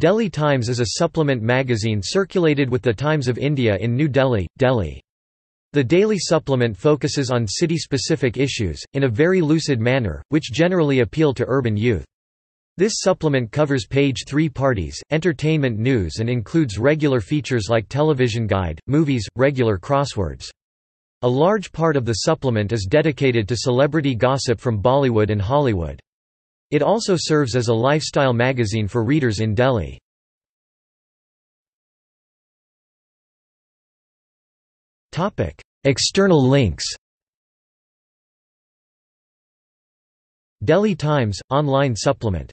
Delhi Times is a supplement magazine circulated with the Times of India in New Delhi, Delhi. The daily supplement focuses on city-specific issues, in a very lucid manner, which generally appeal to urban youth. This supplement covers page three parties, entertainment news and includes regular features like television guide, movies, regular crosswords. A large part of the supplement is dedicated to celebrity gossip from Bollywood and Hollywood. It also serves as a lifestyle magazine for readers in Delhi. External links Delhi Times – online supplement